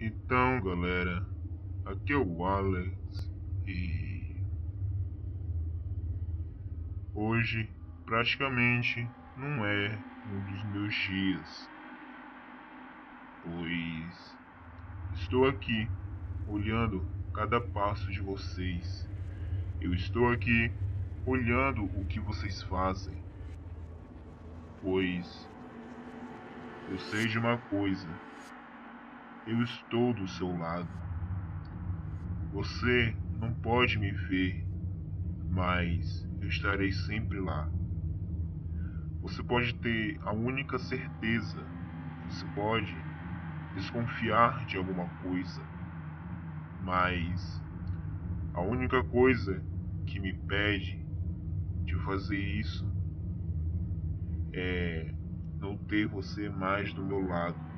Então, galera, aqui é o Alex e hoje praticamente não é um dos meus dias, pois estou aqui olhando cada passo de vocês. Eu estou aqui olhando o que vocês fazem, pois eu sei de uma coisa eu estou do seu lado. Você não pode me ver, mas eu estarei sempre lá. Você pode ter a única certeza, você pode desconfiar de alguma coisa, mas a única coisa que me pede de fazer isso é não ter você mais do meu lado.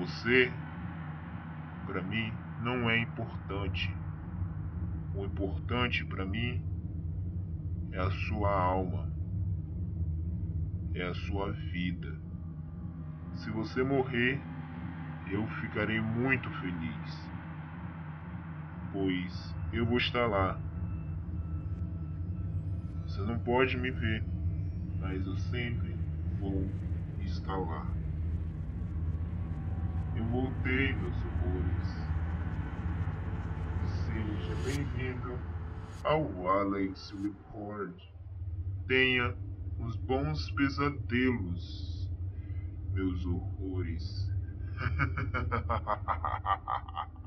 Você, para mim, não é importante. O importante para mim é a sua alma, é a sua vida. Se você morrer, eu ficarei muito feliz, pois eu vou estar lá. Você não pode me ver, mas eu sempre vou estar lá. Voltei, meus horrores. Seja bem-vindo ao Alex Report. Tenha uns bons pesadelos, meus horrores.